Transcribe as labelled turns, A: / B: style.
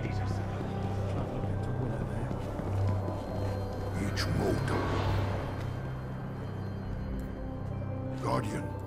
A: predators. Each motor, Guardian.